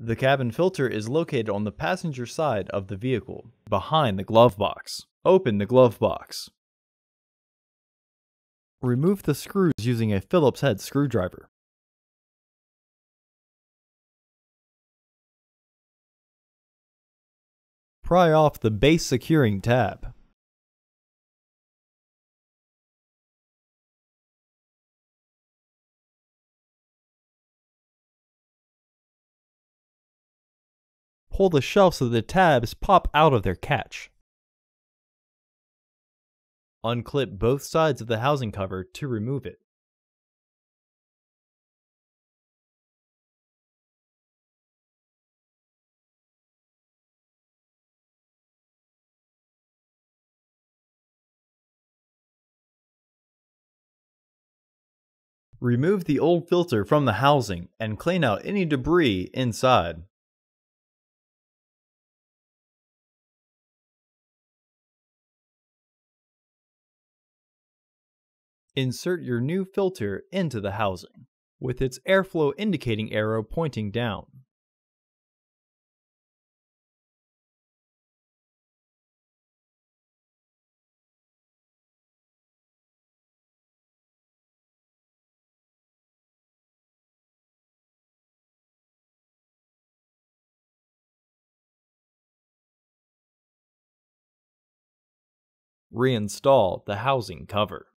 The cabin filter is located on the passenger side of the vehicle, behind the glove box. Open the glove box. Remove the screws using a Phillips head screwdriver. Pry off the base securing tab. Pull the shelf so the tabs pop out of their catch. Unclip both sides of the housing cover to remove it. Remove the old filter from the housing and clean out any debris inside. Insert your new filter into the housing, with its airflow indicating arrow pointing down. Reinstall the housing cover.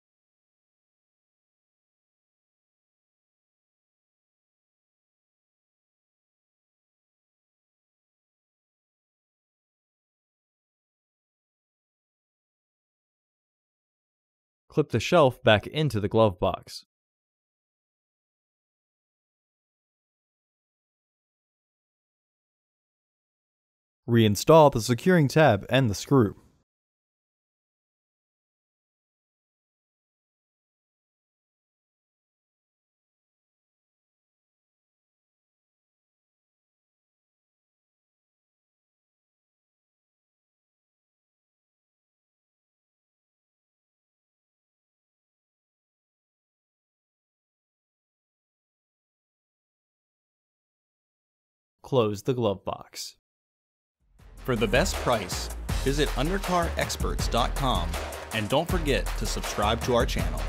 Clip the shelf back into the glove box. Reinstall the securing tab and the screw. Close the glove box. For the best price, visit undercarexperts.com and don't forget to subscribe to our channel.